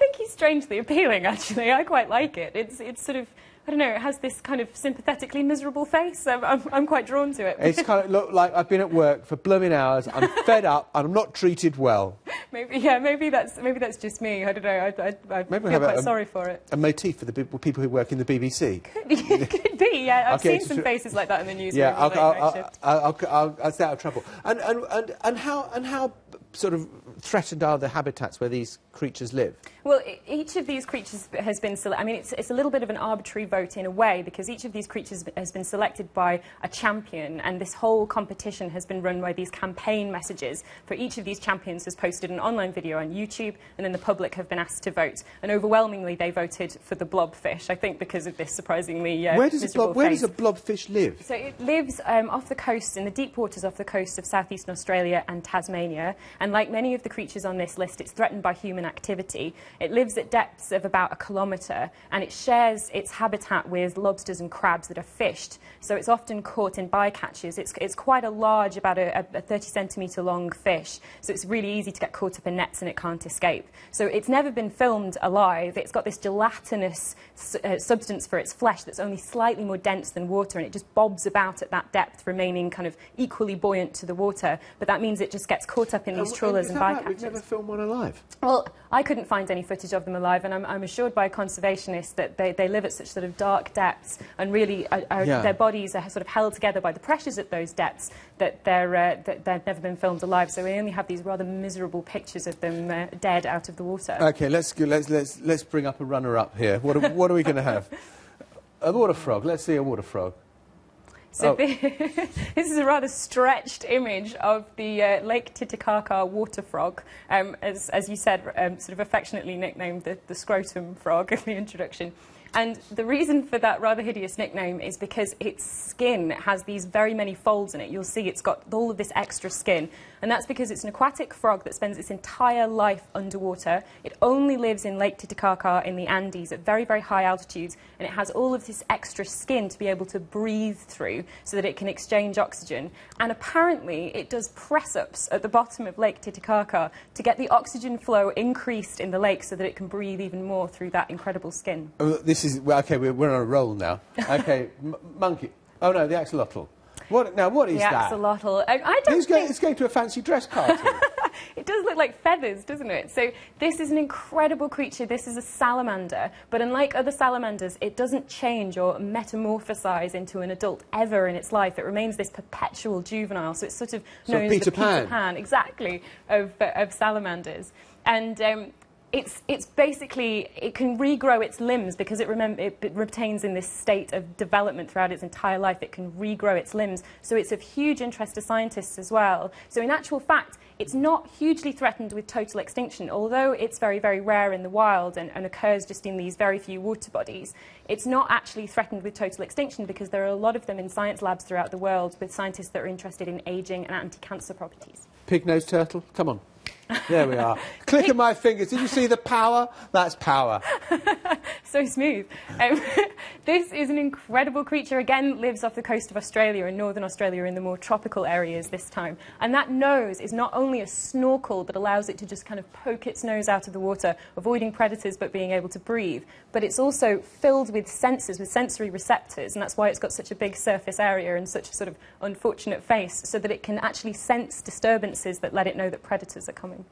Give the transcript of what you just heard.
think he's strangely appealing, actually. I quite like it. It's, it's sort of, I don't know, it has this kind of sympathetically miserable face. I'm, I'm, I'm quite drawn to it. It's kind of look like I've been at work for blooming hours. I'm fed up and I'm not treated well. maybe, yeah, maybe that's, maybe that's just me. I don't know. I, I, I Maybe feel quite a- sorry for it. A motif for the people who work in the BBC. Could be, yeah. I've Okay, seen so- some faces like that in the news. Yeah, I'll, late I'll, night I'll, shift. I'll, I'll, I'll, I'll stay out of trouble. And, and, and, and, how, and how sort of threatened are the habitats where these creatures live? Well, each of these creatures has been selected. I mean, it's, it's a little bit of an arbitrary vote in a way because each of these creatures has been selected by a champion, and this whole competition has been run by these campaign messages. For each of these champions has posted an online video on YouTube, and then the public have been asked to vote. And overwhelmingly, they voted for the blobfish. I think because of this surprisingly uh, where does, a miserable blob, where does a blobfish live? So it lives um, off the coast, in the deep waters off the coast of southeastern Australia and Tasmania. And like many of the creatures on this list, it's threatened by human activity. It lives at depths of about a kilometre, and it shares its habitat with lobsters and crabs that are fished. So it's often caught in bycatches. It's, it's quite a large, about a, a 30 centimetre long fish. So it's really easy to get caught up in nets and it can't escape. So it's never been filmed alive. It's got this gelatinous uh, substance for its flesh that's only slightly more dense than water, and it just bobs about at that depth, remaining kind of equally buoyant to the water. But that means it just gets caught up in these Uh, trawlers is and right? bycatches. We've never filmed one alive. Well, I couldn't find any footage of them alive, and I'm, I'm assured by conservationists that they, they live at such sort of dark depths, and really are, are, Yeah. their bodies are sort of held together by the pressures at those depths that they're uh, that they've never been filmed alive. So we only have these rather miserable pictures of them uh, dead out of the water. Okay, let's, go, let's, let's, let's bring up a runner-up here. What are, what are we going to have? A water frog. Let's see a water frog. So Oh. this is a rather stretched image of the uh, Lake Titicaca water frog, um, as, as you said, um, sort of affectionately nicknamed the, the scrotum frog in the introduction. And the reason for that rather hideous nickname is because its skin has these very many folds in it. You'll see it's got all of this extra skin. And that's because it's an aquatic frog that spends its entire life underwater. It only lives in Lake Titicaca in the Andes at very, very high altitudes. And it has all of this extra skin to be able to breathe through so that it can exchange oxygen. And apparently, it does press ups at the bottom of Lake Titicaca to get the oxygen flow increased in the lake so that it can breathe even more through that incredible skin. Oh, this is well, okay. We're, we're on a roll now. Okay, m- monkey. Oh no, the axolotl. What now? What is the that? axolotl. I, I don't Who's going, think it's going to a fancy dress party. it does look like feathers, doesn't it? So this is an incredible creature. This is a salamander, but unlike other salamanders, it doesn't change or metamorphosize into an adult ever in its life. It remains this perpetual juvenile. So it's sort of known as Peter the Peter Pan. Pan, exactly, of, of salamanders. And um, it's, it's basically, it can regrow its limbs because it, it retains in this state of development throughout its entire life. It can regrow its limbs. So it's of huge interest to scientists as well. So in actual fact, it's not hugely threatened with total extinction, although it's very, very rare in the wild and, and occurs just in these very few water bodies. It's not actually threatened with total extinction because there are a lot of them in science labs throughout the world with scientists that are interested in aging and anti-cancer properties. Pig-nosed turtle. Come on. There we are. Click of my fingers. Did you see the power? That's power. so smooth. Um, this is an incredible creature. Again, lives off the coast of Australia and northern Australia in the more tropical areas this time. And that nose is not only a snorkel that allows it to just kind of poke its nose out of the water, avoiding predators but being able to breathe, but it's also filled with sensors, with sensory receptors, and that's why it's got such a big surface area and such a sort of unfortunate face, so that it can actually sense disturbances that let it know that predators are coming.